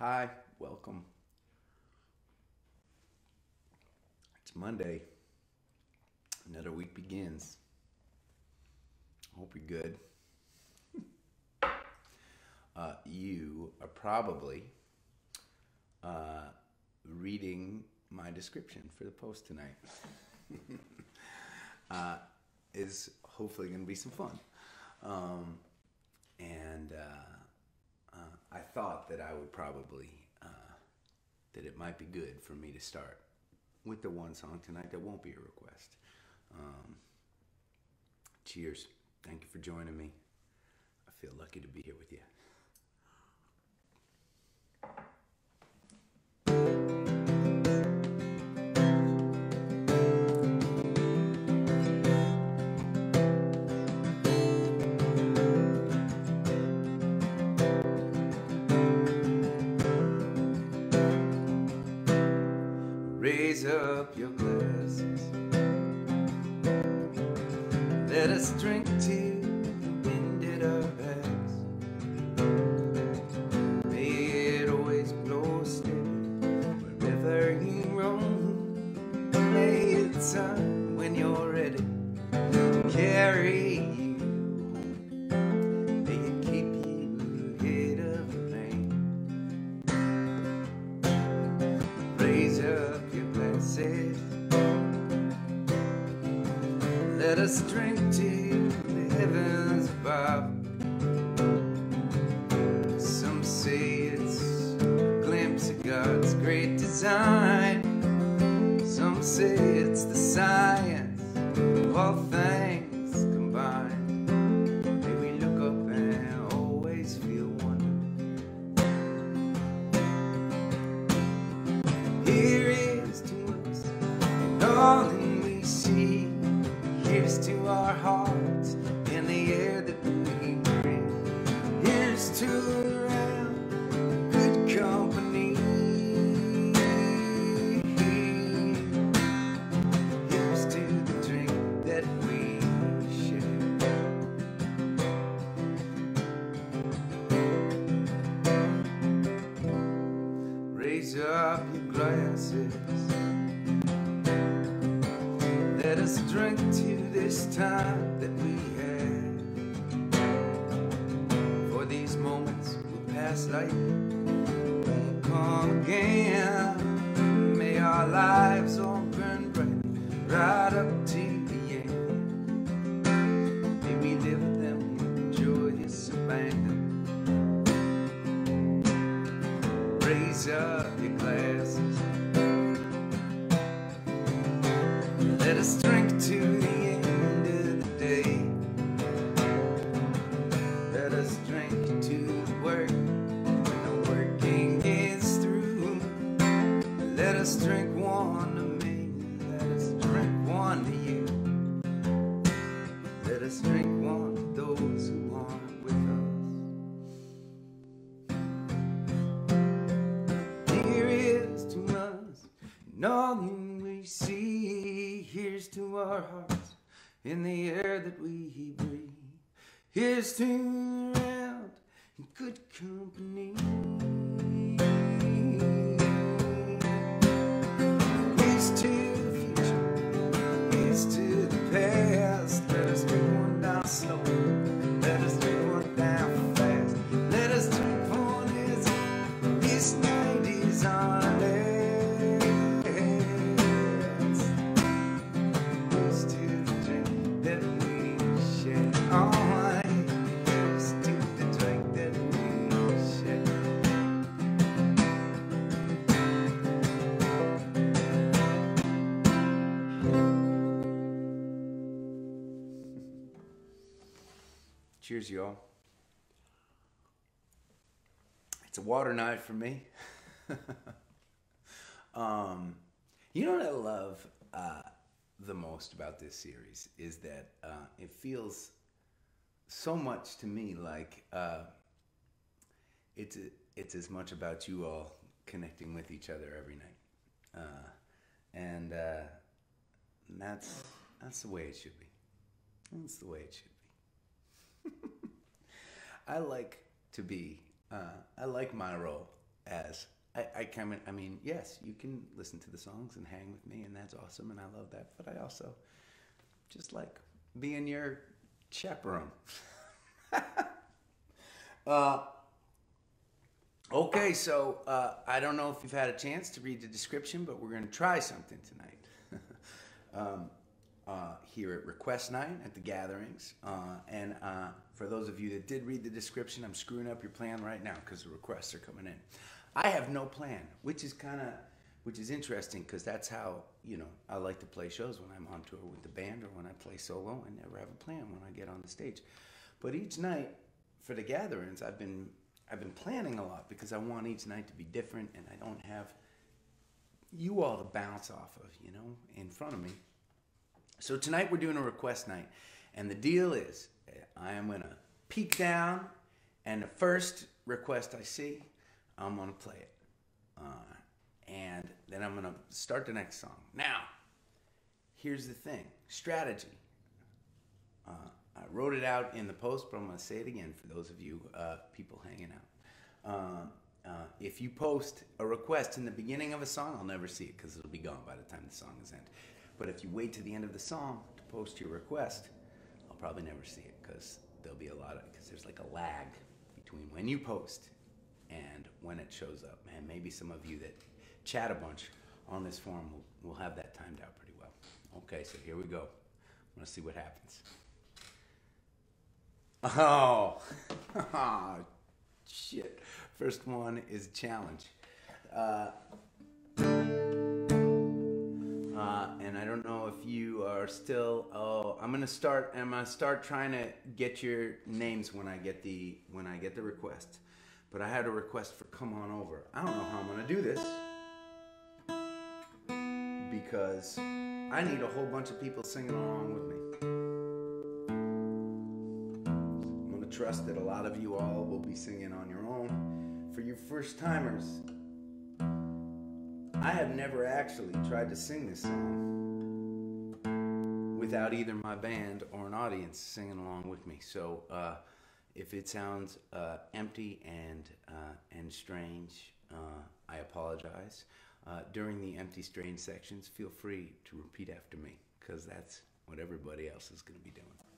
Hi, welcome. It's Monday. Another week begins. Hope you're good. uh, you are probably uh, reading my description for the post tonight. uh, is hopefully going to be some fun. Um, and uh, I thought that I would probably, uh, that it might be good for me to start with the one song tonight that won't be a request. Um, cheers. Thank you for joining me. I feel lucky to be here with you. Raise up your glasses. Let us drink Some say and all we see. Here's to our hearts in the air that we breathe. Here's to round in good company. Cheers, y'all. It's a water night for me. um, you know what I love uh, the most about this series is that uh, it feels so much to me like uh, it's it's as much about you all connecting with each other every night, uh, and uh, that's that's the way it should be. That's the way it should be. I like to be. Uh, I like my role as I, I come in, I mean, yes, you can listen to the songs and hang with me, and that's awesome, and I love that. But I also just like being your chaperone. uh, okay, so uh, I don't know if you've had a chance to read the description, but we're going to try something tonight. um, uh, here at Request Night at the gatherings. Uh, and uh, for those of you that did read the description, I'm screwing up your plan right now because the requests are coming in. I have no plan, which is kind of which is interesting because that's how you know I like to play shows when I'm on tour with the band or when I play solo. I never have a plan when I get on the stage, but each night for the gatherings, I've been I've been planning a lot because I want each night to be different, and I don't have you all to bounce off of, you know, in front of me. So tonight we're doing a request night, and the deal is I am gonna peek down, and the first request I see, I'm gonna play it. Uh, and then I'm gonna start the next song. Now, here's the thing strategy. Uh, I wrote it out in the post, but I'm gonna say it again for those of you uh, people hanging out. Uh, uh, if you post a request in the beginning of a song, I'll never see it because it'll be gone by the time the song is end. But if you wait to the end of the song to post your request, I'll probably never see it because there'll be a lot of because there's like a lag between when you post and when it shows up. And maybe some of you that chat a bunch on this forum will, will have that timed out pretty well. Okay, so here we go. I'm gonna see what happens. Oh, oh shit. First one is challenge. Uh, uh, and I don't know if you are still. Oh, I'm gonna start. I'm gonna start trying to get your names when I get the when I get the request. But I had a request for "Come On Over." I don't know how I'm gonna do this because I need a whole bunch of people singing along with me. I'm gonna trust that a lot of you all will be singing on your own. For you first timers, I have never actually tried to sing this song without either my band or an audience singing along with me. So uh, if it sounds uh, empty and uh, and strange, uh, I apologize. Uh, during the empty, strange sections, feel free to repeat after me because that's what everybody else is going to be doing.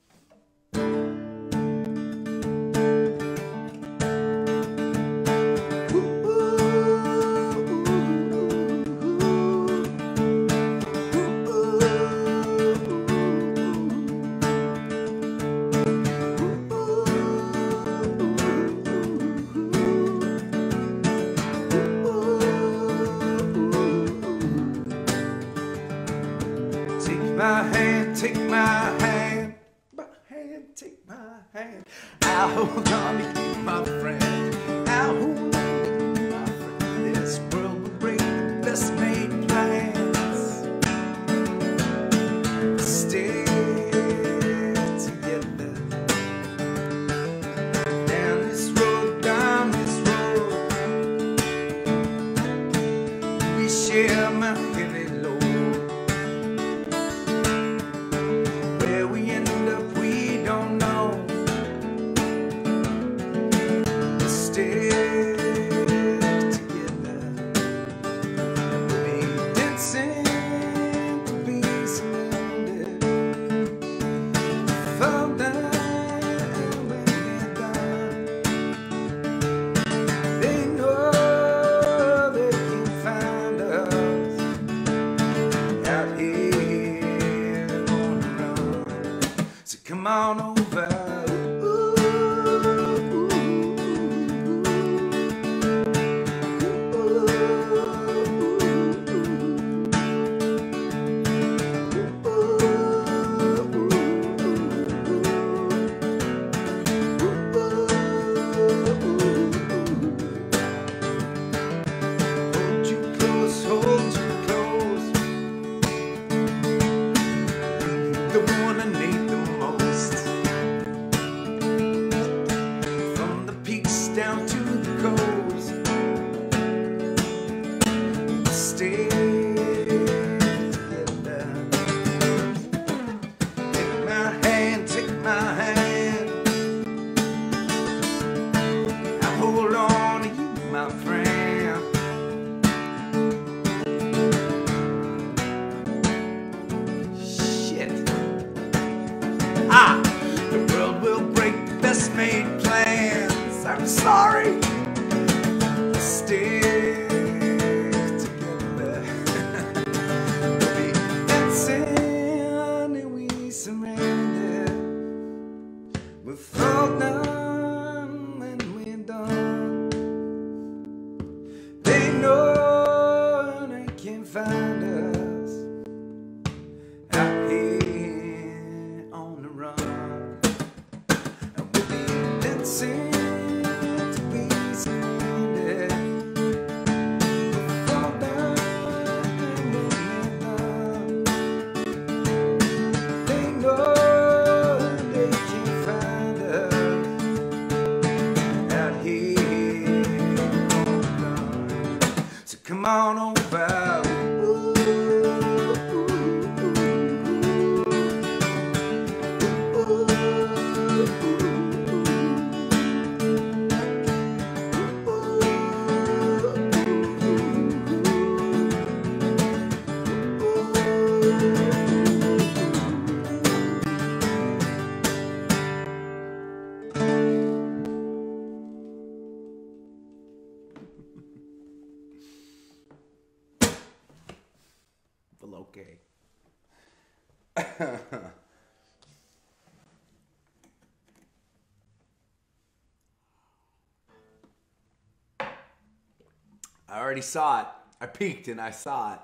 already saw it. I peeked and I saw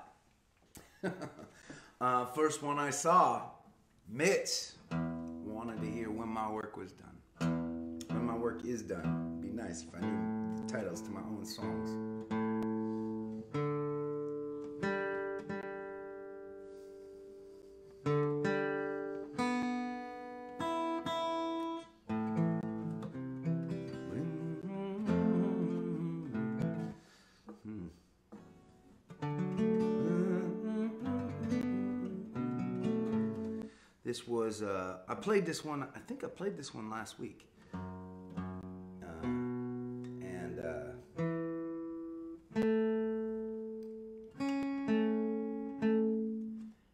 it. uh, first one I saw, Mitch wanted to hear when my work was done. When my work is done. It'd be nice if I knew the titles to my own songs. played this one, I think I played this one last week. Uh, and uh,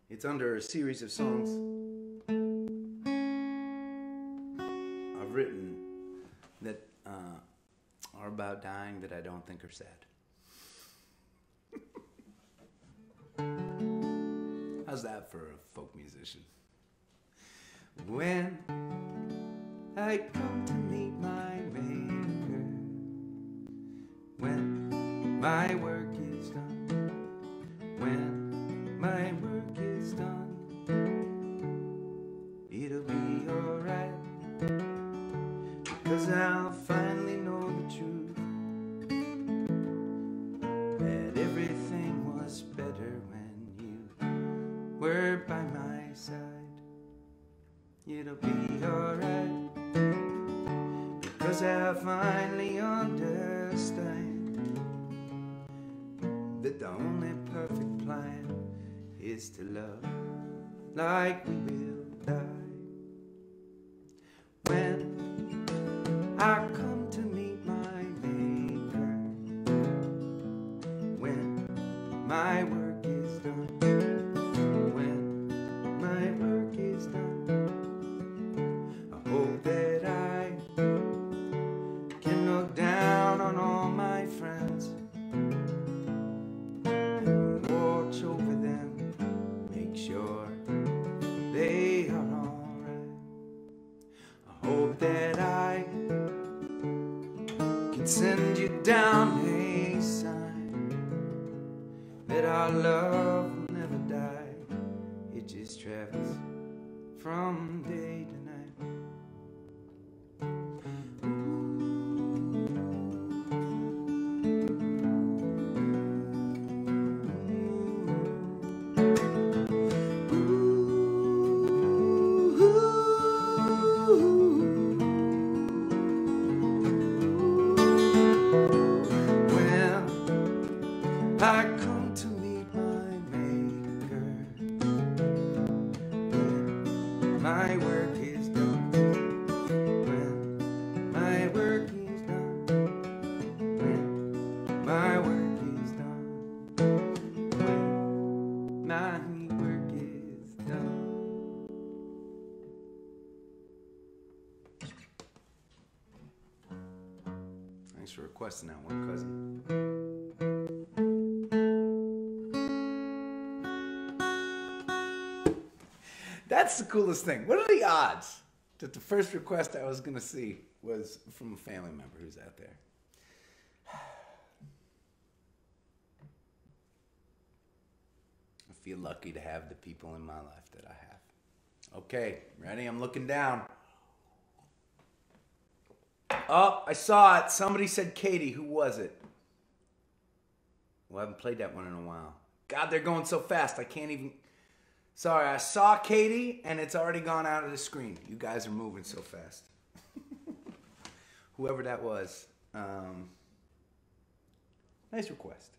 it's under a series of songs I've written that uh, are about dying that I don't think are sad. How's that for a folk musician? When I come to Travis from Dayton. That's the coolest thing. What are the odds that the first request I was going to see was from a family member who's out there? I feel lucky to have the people in my life that I have. Okay, ready? I'm looking down. Oh, I saw it. Somebody said Katie. Who was it? Well, I haven't played that one in a while. God, they're going so fast. I can't even. Sorry, I saw Katie and it's already gone out of the screen. You guys are moving so fast. Whoever that was. Um, nice request.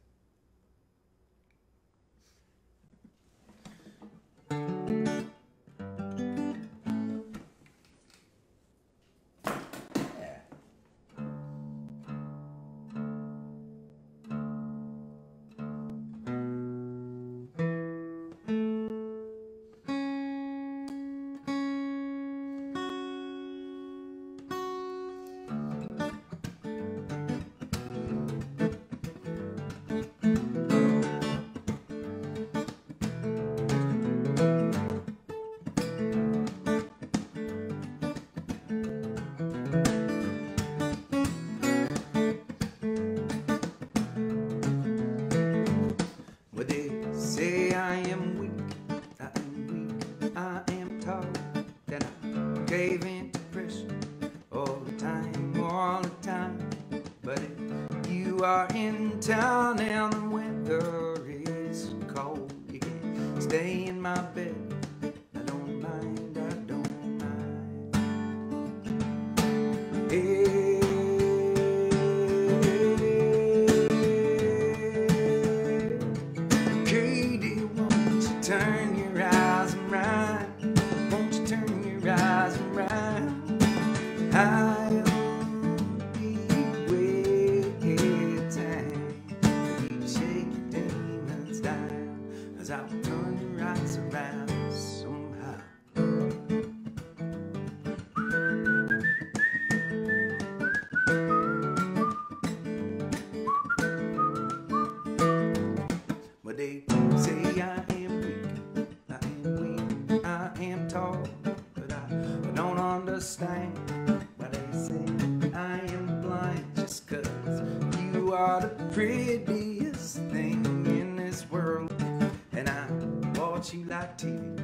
say I am blind just cause you are the prettiest thing in this world. And I watch you like TV.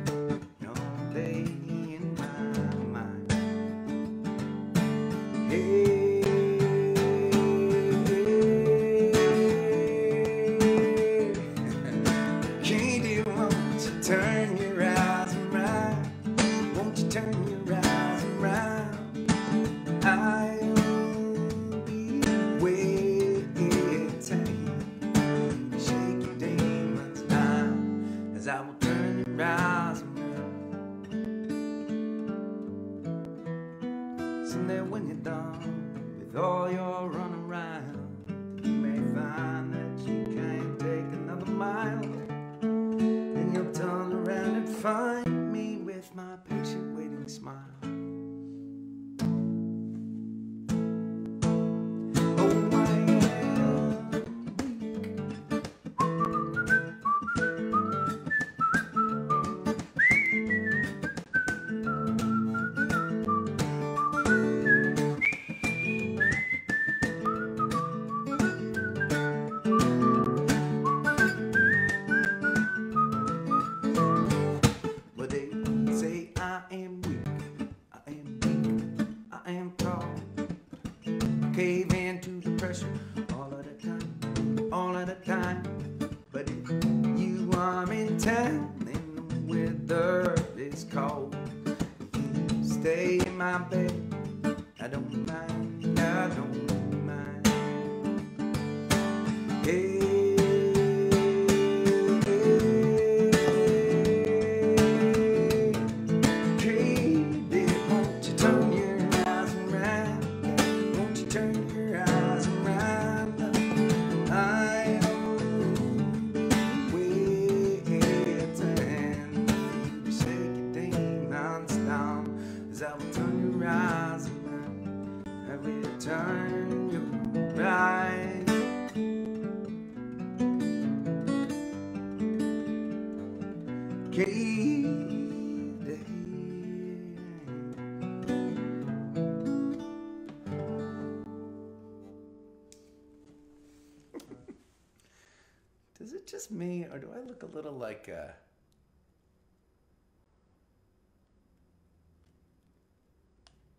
Look a like? Uh,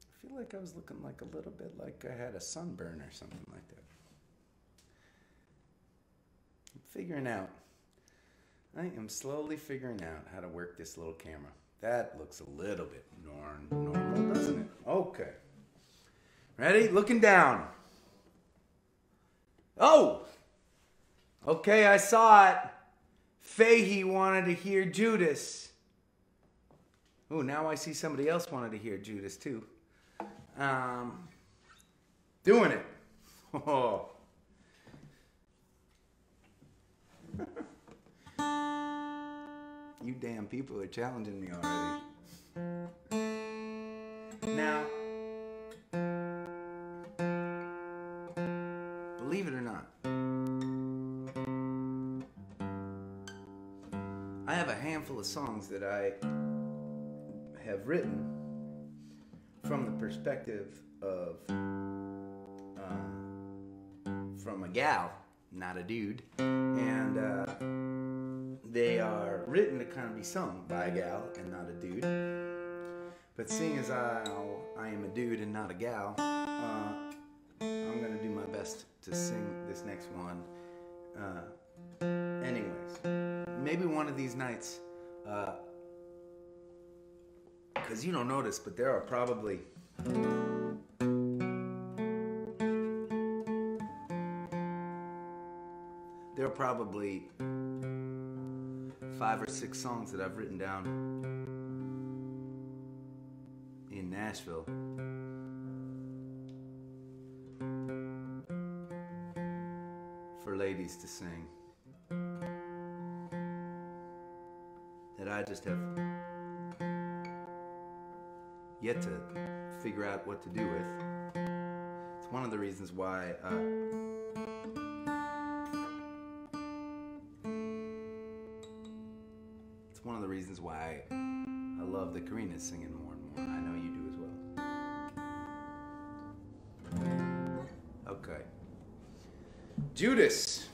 I feel like I was looking like a little bit like I had a sunburn or something like that. I'm figuring out. I am slowly figuring out how to work this little camera. That looks a little bit norm- normal, doesn't it? Okay. Ready? Looking down. Oh! Okay, I saw it. Fahey wanted to hear Judas. Oh, now I see somebody else wanted to hear Judas too. Um, doing it. Oh. you damn people are challenging me already. Now, I have a handful of songs that I have written from the perspective of uh, from a gal, not a dude, and uh, they are written to kind of be sung by a gal and not a dude. But seeing as I I am a dude and not a gal, uh, I'm gonna do my best to sing this next one. Uh, maybe one of these nights. Uh, because you don't notice, but there are probably there are probably five or six songs that I've written down in Nashville. For ladies to sing. Just have yet to figure out what to do with. It's one of the reasons why. Uh, it's one of the reasons why I love that Corinna's singing more and more. I know you do as well. Okay. Judas.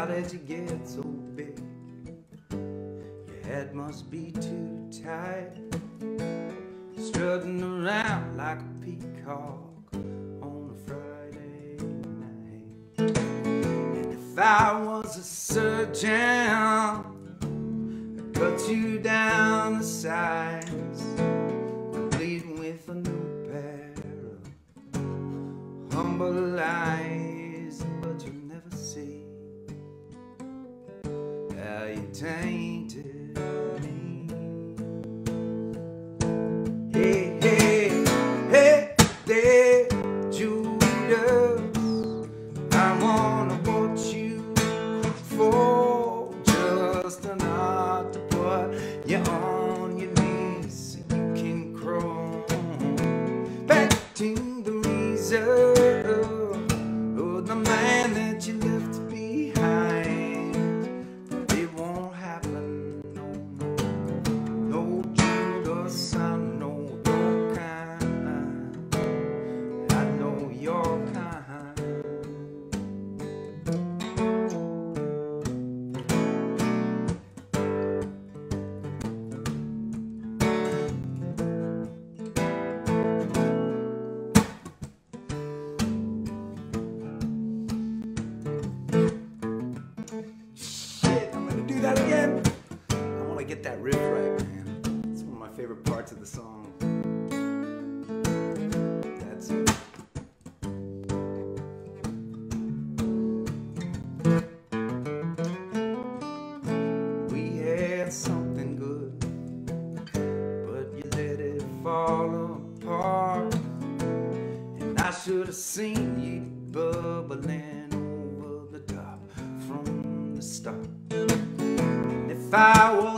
How did you get so big? Your head must be too tight. Strutting around like a peacock on a Friday night. And if I was a surgeon, seen you bubbling over the top from the start. If I was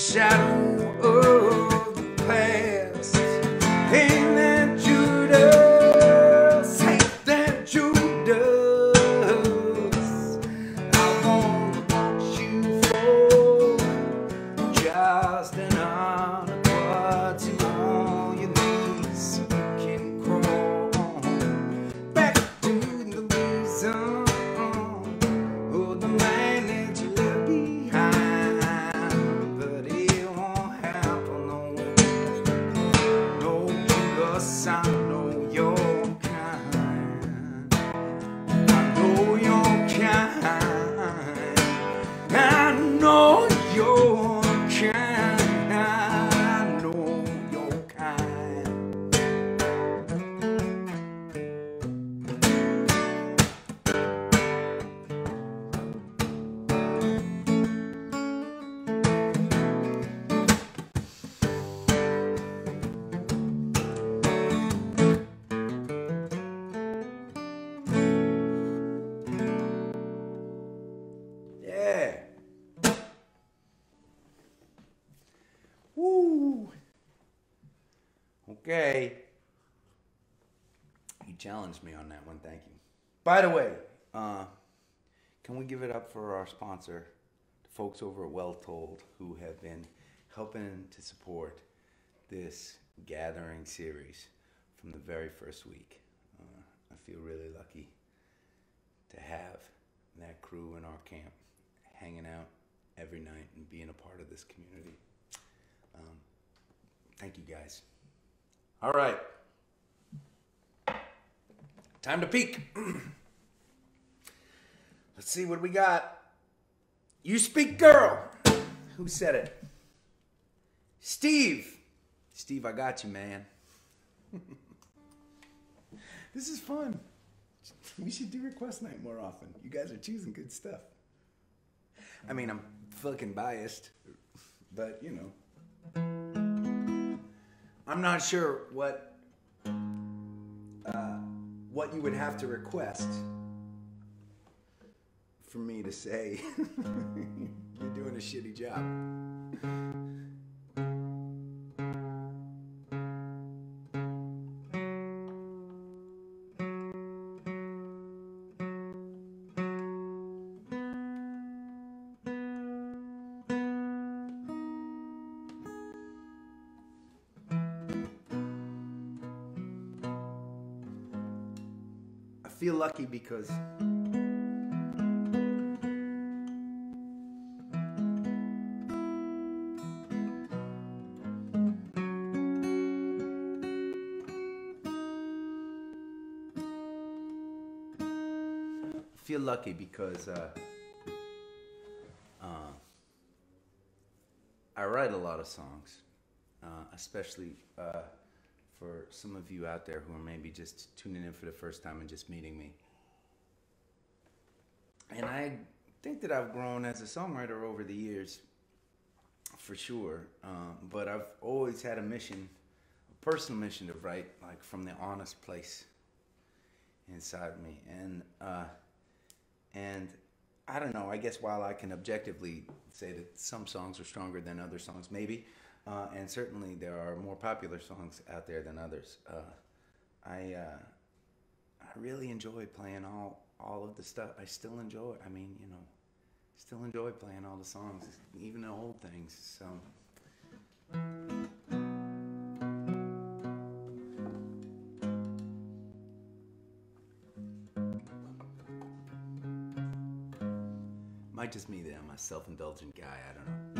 shadow. of By the way, uh, can we give it up for our sponsor, the folks over at Well Told, who have been helping to support this gathering series from the very first week. Uh, I feel really lucky to have that crew in our camp hanging out every night and being a part of this community. Um, thank you guys. All right. Time to peek. Let's see what we got. You speak, girl. Who said it? Steve. Steve, I got you, man. this is fun. We should do request night more often. You guys are choosing good stuff. I mean, I'm fucking biased, but you know. I'm not sure what uh, what you would have to request for me to say you're doing a shitty job. I feel lucky because lucky because uh, uh, I write a lot of songs, uh, especially uh, for some of you out there who are maybe just tuning in for the first time and just meeting me. And I think that I've grown as a songwriter over the years, for sure. Um, but I've always had a mission, a personal mission to write like from the honest place inside me. And uh, and I don't know. I guess while I can objectively say that some songs are stronger than other songs, maybe, uh, and certainly there are more popular songs out there than others. Uh, I uh, I really enjoy playing all all of the stuff. I still enjoy. I mean, you know, still enjoy playing all the songs, even the old things. So. Might just me that I'm a self-indulgent guy. I don't know.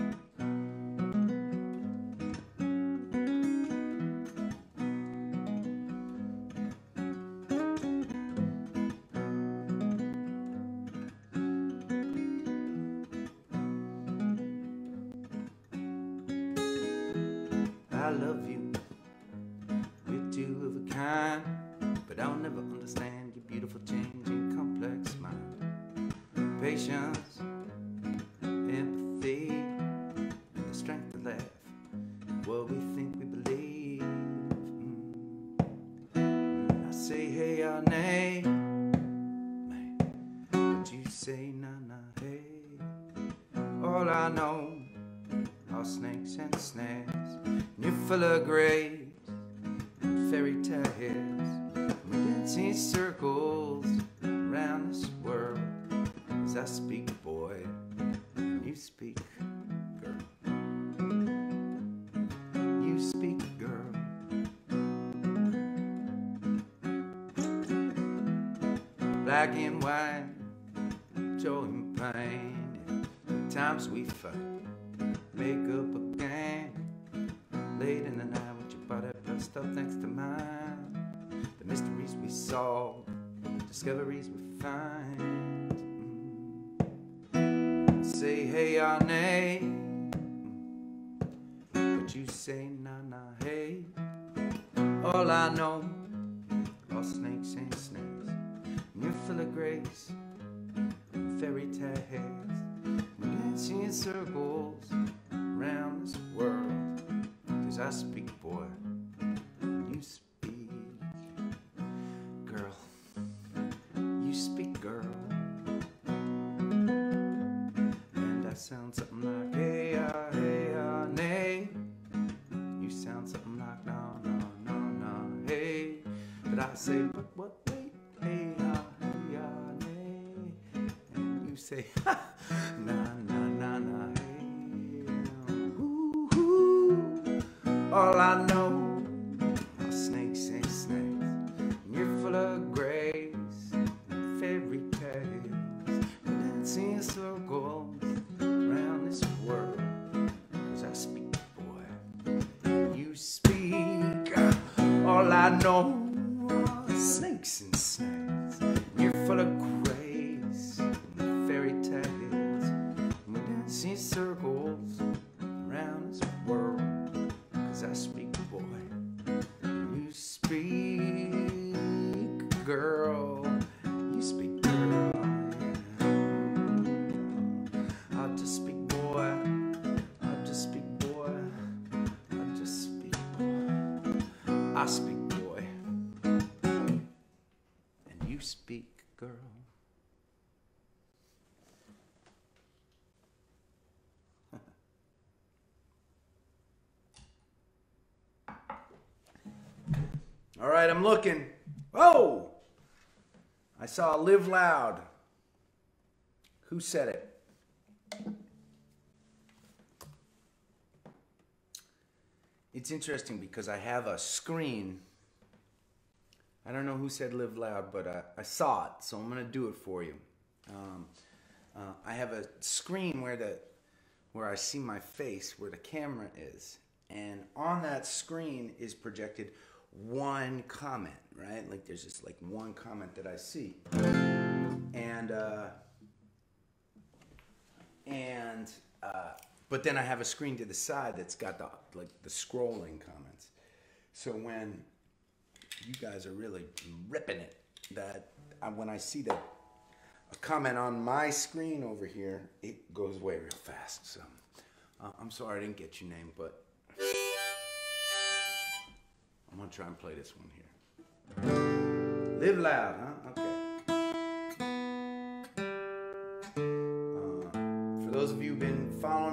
Black and white, joy and pain. Times we fight, make up again. Late in the night with your body pressed up next to mine. The mysteries we solve, discoveries we find. Mm. Say hey or nay, but you say nah nah hey. All I know are snakes and snares. You're full of grace, fairy tales. We dance in circles around this world. Cause I speak, boy, and you speak, girl. You speak, girl. And I sound something like hey, ah, hey, ah, nay. You sound something like no, no, no, no, hey. But I say, say, I'll just speak, boy. I'll just speak, boy. I'll just speak, boy. I speak, boy. And you speak, girl. All right, I'm looking. Oh! I saw Live Loud. Who said it? It's interesting because I have a screen. I don't know who said Live Loud, but I, I saw it, so I'm going to do it for you. Um, uh, I have a screen where the where I see my face, where the camera is, and on that screen is projected one comment, right? Like there's just like one comment that I see, and uh, and uh, but then I have a screen to the side that's got the like the scrolling comments. So when you guys are really ripping it, that I, when I see that a comment on my screen over here, it goes away real fast. So uh, I'm sorry I didn't get your name, but I'm gonna try and play this one here. Live loud, huh? Okay.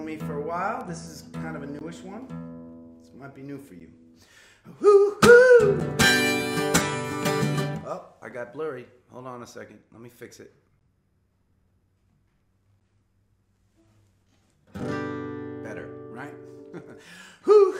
Me for a while, this is kind of a newish one. This might be new for you. Woo-hoo! Oh, got blurry. Hold on a second. Let me fix it. Better, right? hoo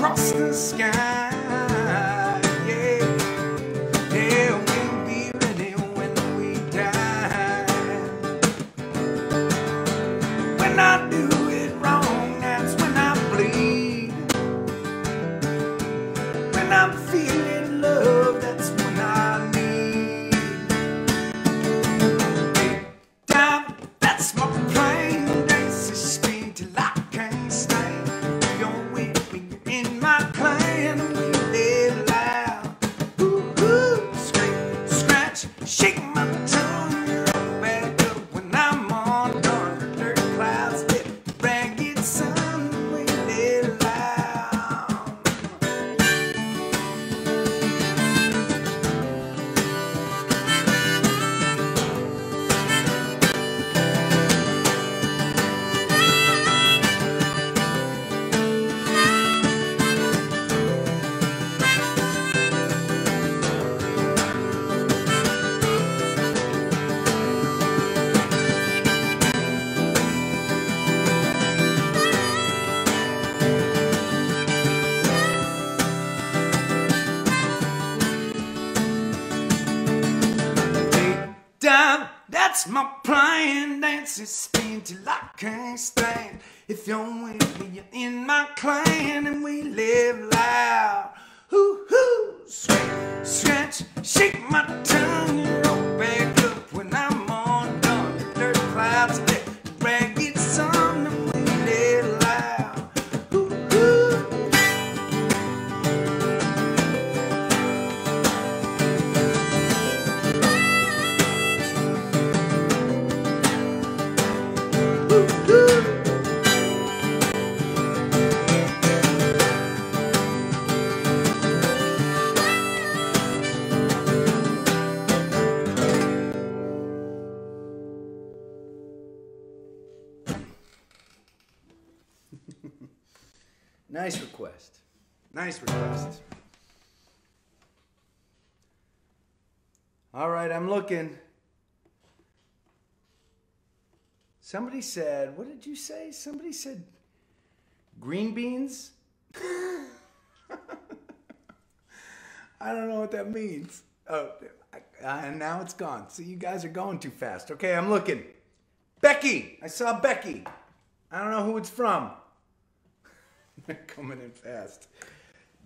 across the sky. Stand. Request. Nice request. All right, I'm looking. Somebody said, what did you say? Somebody said green beans? I don't know what that means. Oh, and now it's gone. So you guys are going too fast. Okay, I'm looking. Becky! I saw Becky. I don't know who it's from. Coming in fast.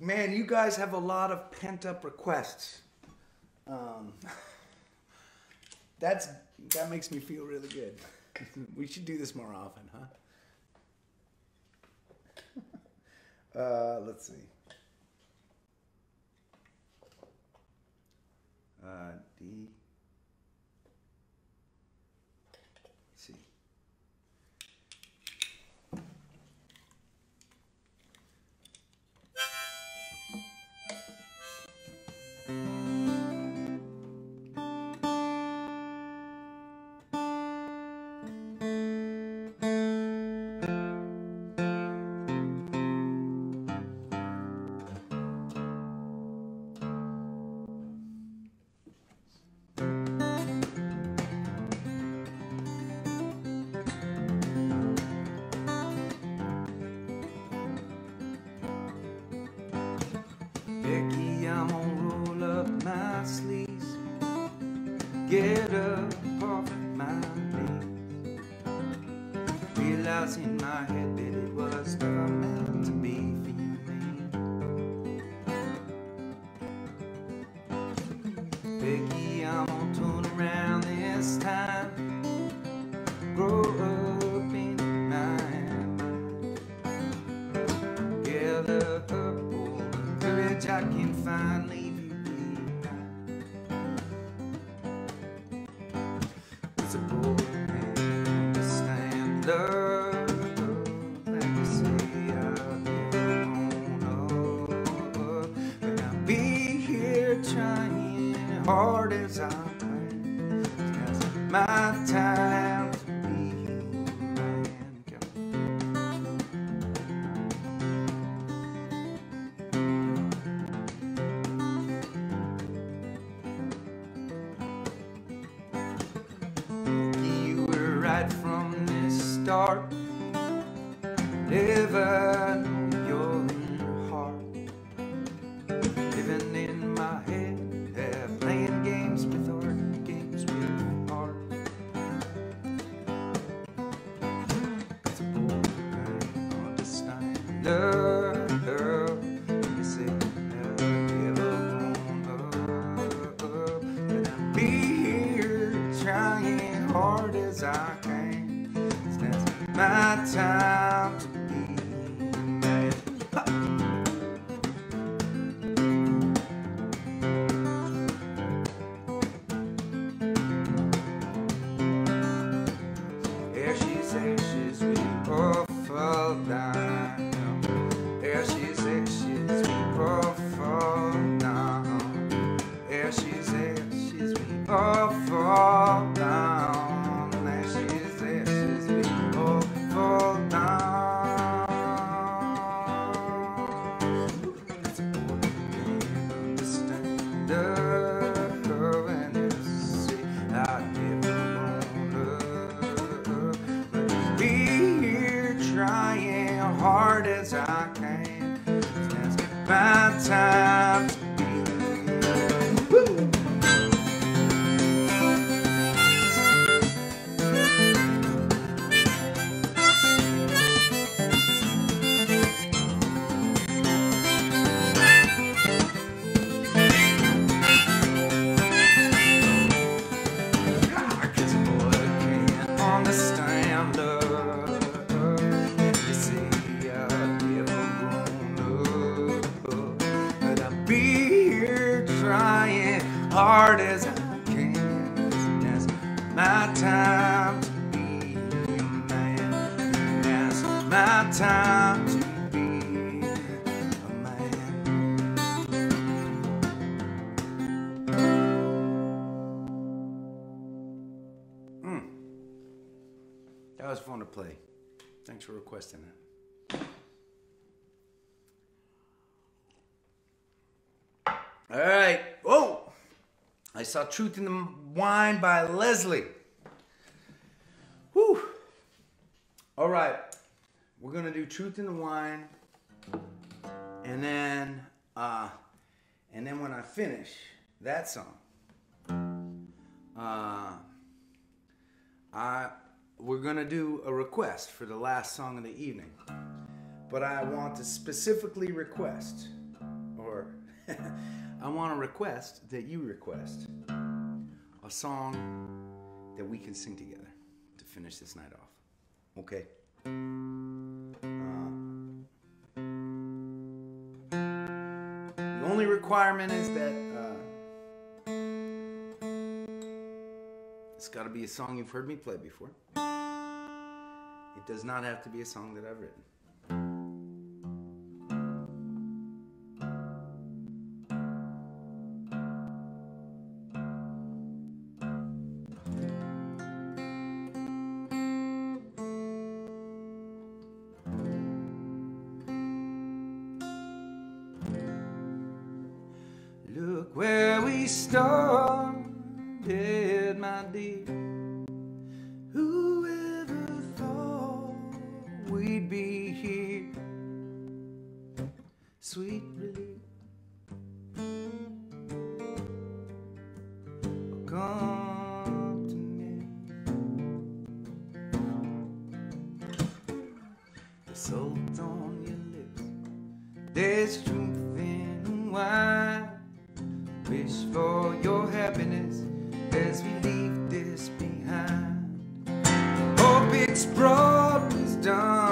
Man, you guys have a lot of pent up requests. Um, that's that makes me feel really good. we should do this more often, huh? Uh, let's see. later as I can. Thanks for requesting it. All right. Whoa! I saw Truth in the Wine by Leslie. Whew. All right. We're going to do Truth in the Wine. And then, uh, and then when I finish that song, uh, I we're gonna do a request for the last song of the evening. But I want to specifically request, or I want to request that you request a song that we can sing together to finish this night off. Okay? Uh, the only requirement is that uh, it's got to be a song you've heard me play before. It does not have to be a song that I've written. There's truth in why. Wish for your happiness as we leave this behind. Hope it's brought wisdom.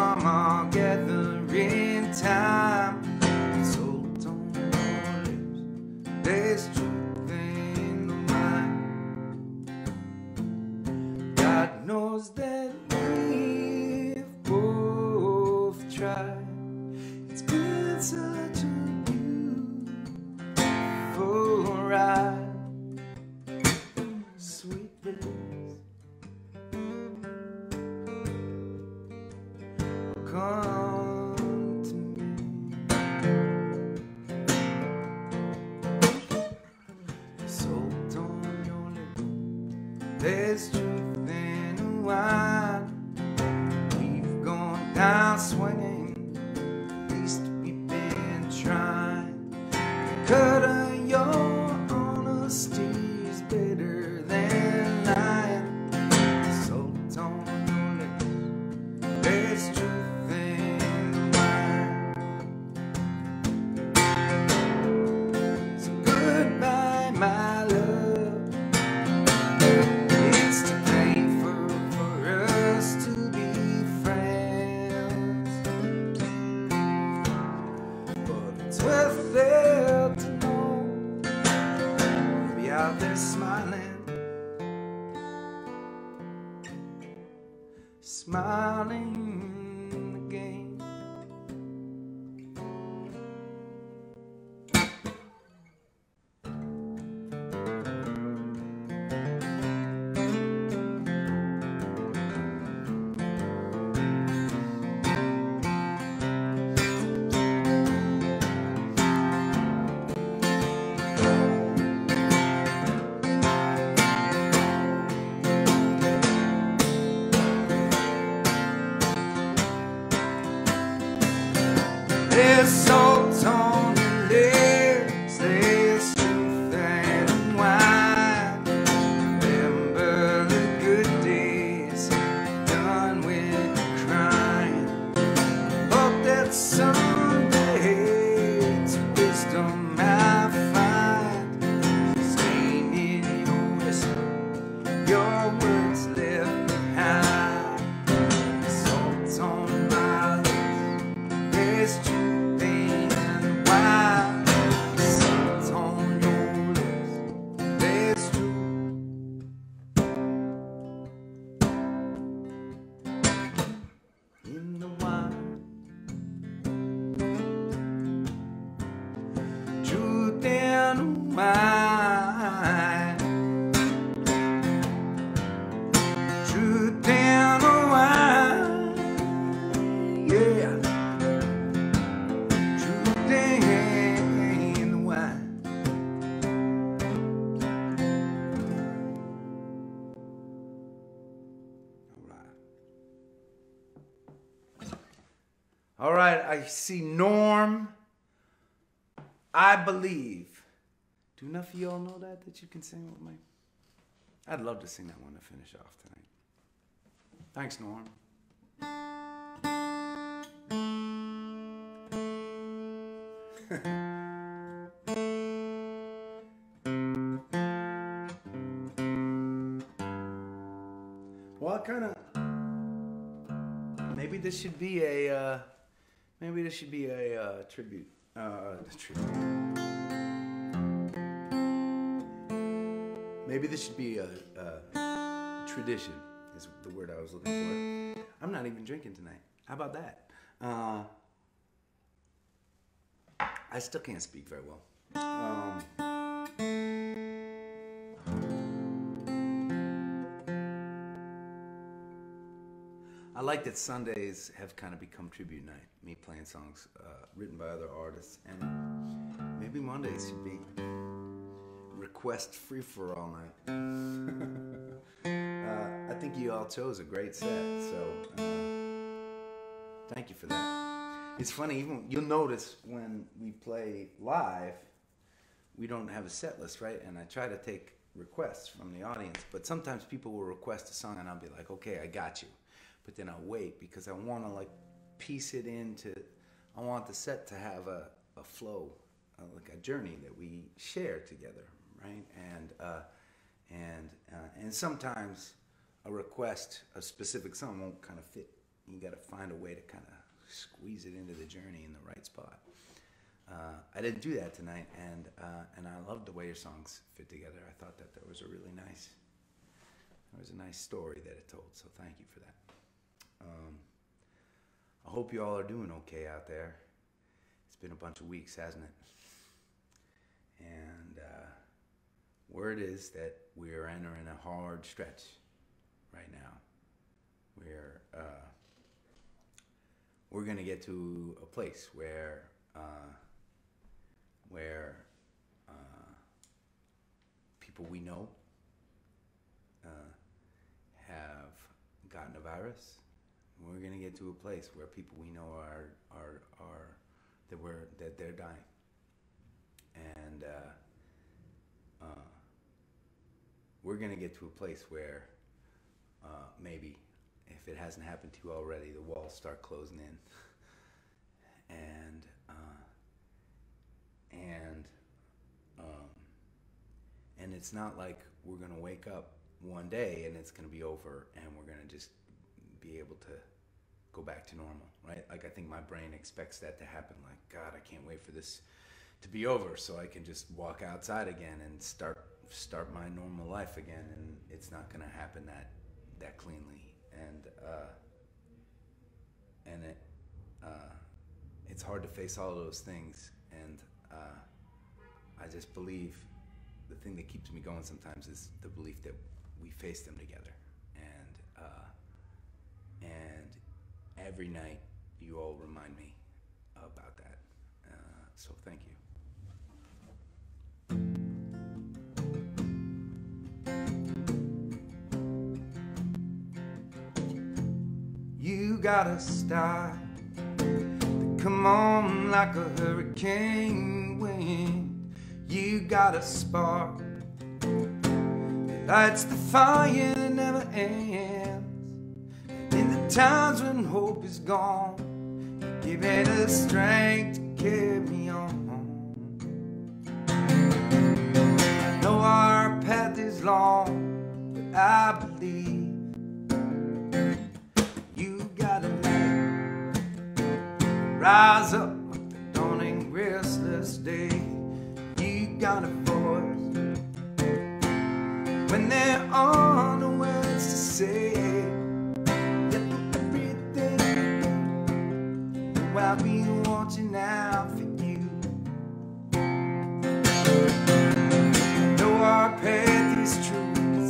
I see Norm. I believe. Do enough of y'all know that that you can sing with me? I'd love to sing that one to finish off tonight. Thanks, Norm. What kind of? Maybe this should be a. Uh, maybe this should be a uh, tribute. Uh, tribute. Maybe this should be a, a tradition. Is the word I was looking for. I'm not even drinking tonight. How about that? Uh, I still can't speak very well. Um, I like that Sundays have kind of become tribute night. Me playing songs uh, written by other artists, and maybe Mondays should be request free for all night. uh, I think you all chose a great set, so uh, thank you for that. It's funny, even you'll notice when we play live, we don't have a set list, right? And I try to take requests from the audience, but sometimes people will request a song, and I'll be like, okay, I got you but then I'll wait because I want to like piece it into. I want the set to have a, a flow uh, like a journey that we share together, right? And uh, and uh, and sometimes a request, a specific song won't kind of fit. You got to find a way to kind of squeeze it into the journey in the right spot. Uh, I didn't do that tonight, and uh, and I loved the way your songs fit together. I thought that there was a really nice, there was a nice story that it told. So thank you for that. Um, I hope you all are doing okay out there. It's been a bunch of weeks, hasn't it? And uh, word is that we are entering a hard stretch right now. We're uh, we're gonna get to a place where uh, where uh, people we know uh, have gotten a virus. We're gonna get to a place where people we know are are are that we're that they're dying, and uh, uh, we're gonna get to a place where uh, maybe if it hasn't happened to you already, the walls start closing in, and uh, and um, and it's not like we're gonna wake up one day and it's gonna be over and we're gonna just be able to go back to normal, right? Like I think my brain expects that to happen. Like God, I can't wait for this to be over so I can just walk outside again and start start my normal life again. And it's not gonna happen that that cleanly. And uh, and it uh, it's hard to face all those things. And uh, I just believe the thing that keeps me going sometimes is the belief that we face them together. And uh, and every night you all remind me about that. Uh, so thank you. You got a style that come on like a hurricane wind. You got a spark lights the fire that never ends. Times when hope is gone, give me the strength to carry me on. I know our path is long, but I believe. You got a light. Rise up with the dawning restless day. You got a voice when there are no words to say. We want watching out for you. Know our path is true,